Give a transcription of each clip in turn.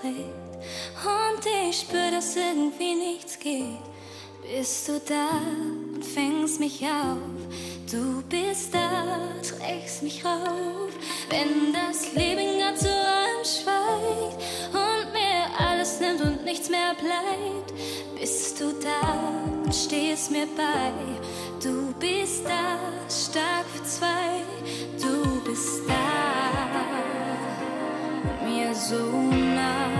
trägt und ich spür, dass irgendwie nichts geht. Bist du da und fängst mich auf? Du bist da, trägst mich rauf. Wenn das Leben grad zu allem schweigt und mir alles nimmt und nichts mehr bleibt, bist du da und stehst mir bei. So nah.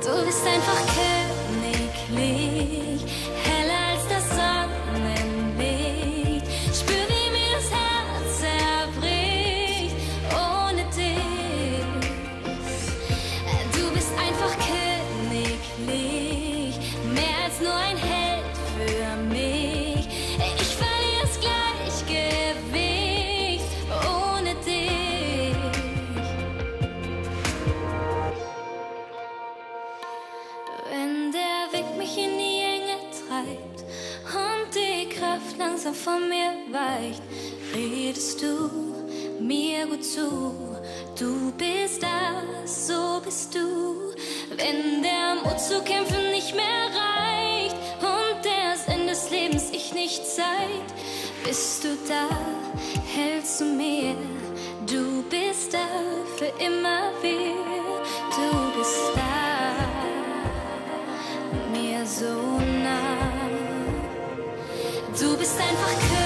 Du bist einfach königlich, langsam von mir weicht, redest du mir gut zu. Du bist das, so bist du. Wenn der Mut zu kämpfen nicht mehr reicht und das Ende des Lebens ich nicht zeigt, bist du da, hältst du mir. Du bist da für immer wieder. Du bist da, mir so nah. Du bist einfach König.